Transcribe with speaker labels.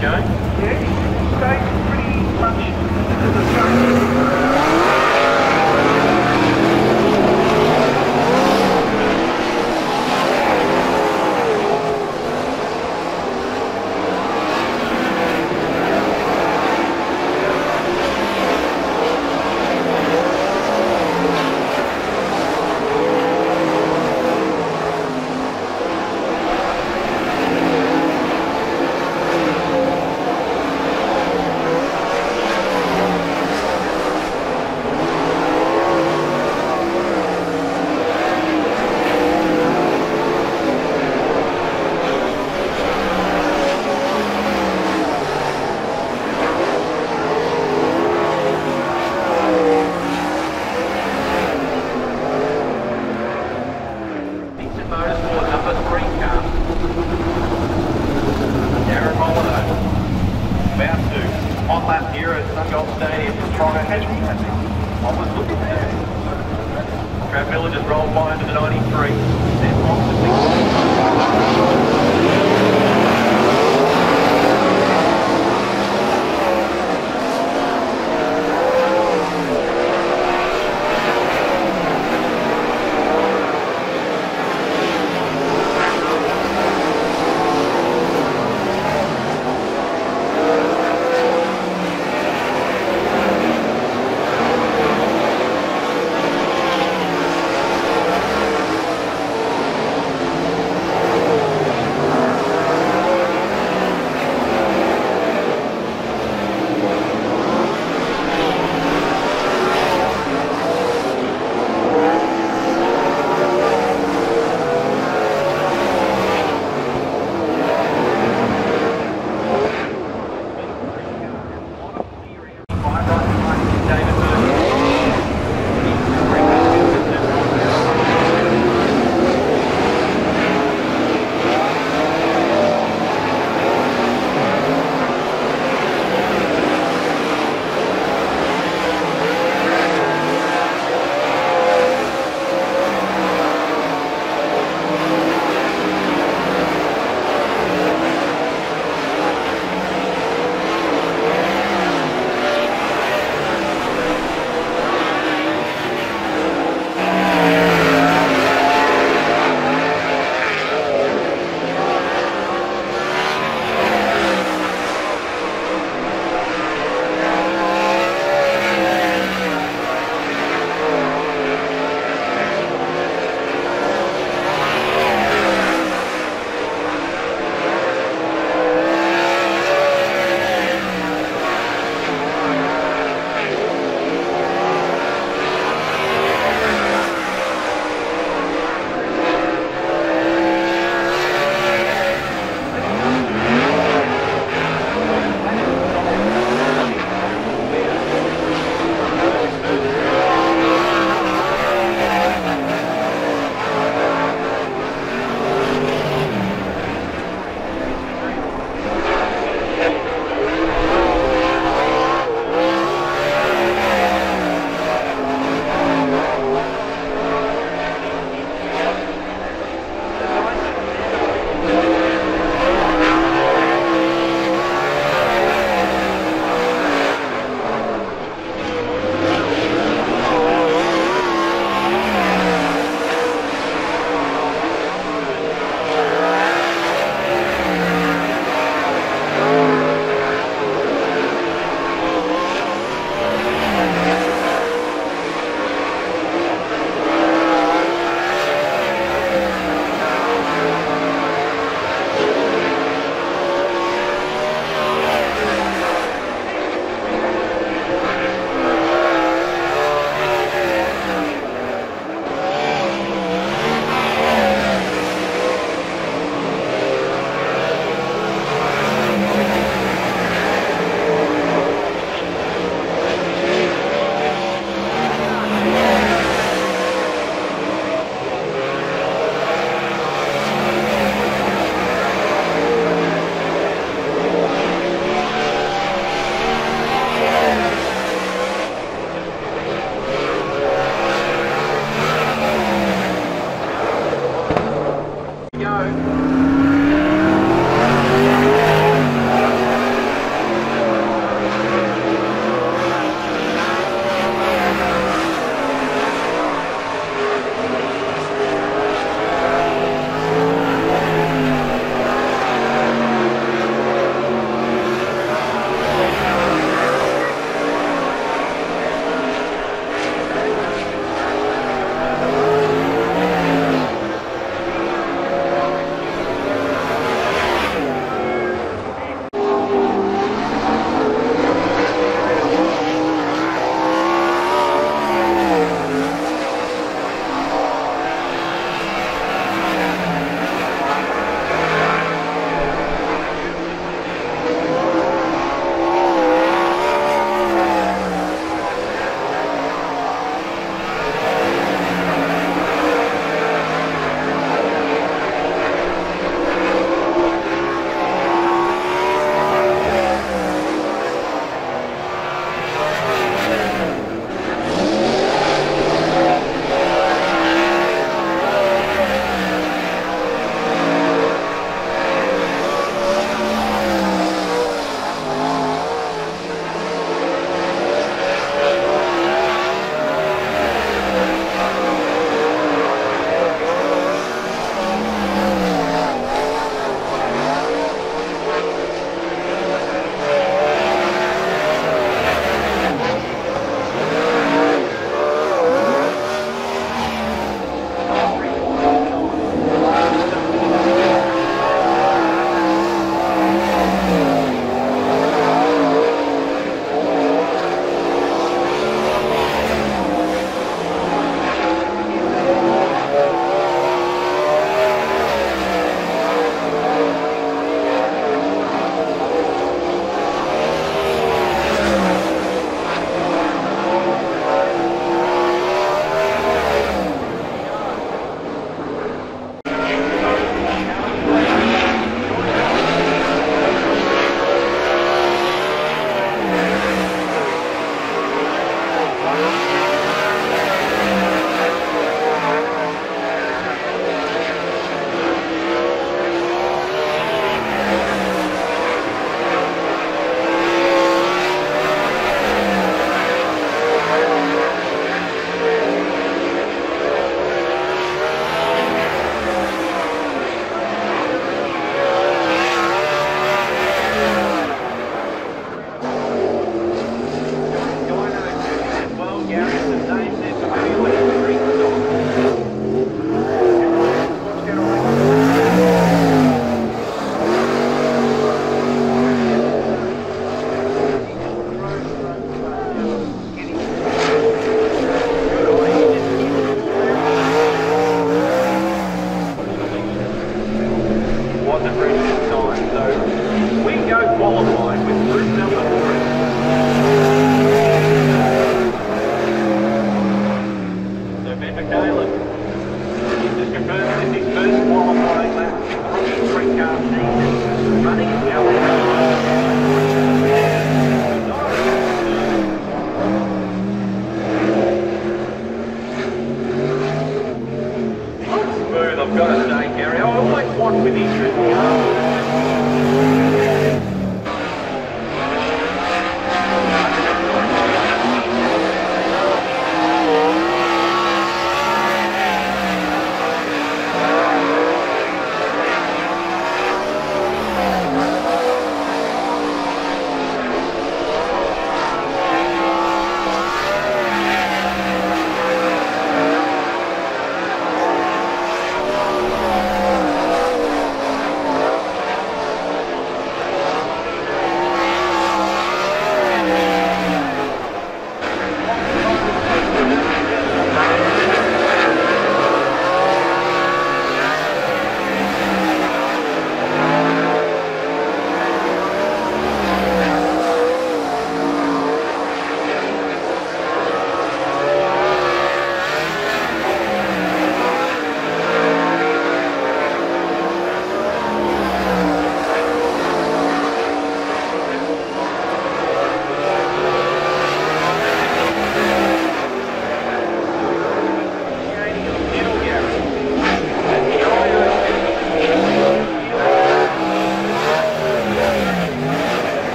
Speaker 1: going? was looking Miller just rolled wide to the 93. Then